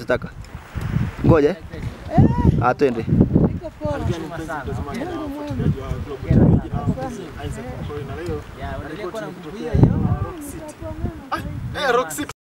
Zitaka. Ngoja. eh. Ah, twende. Ah, eh, Rock City.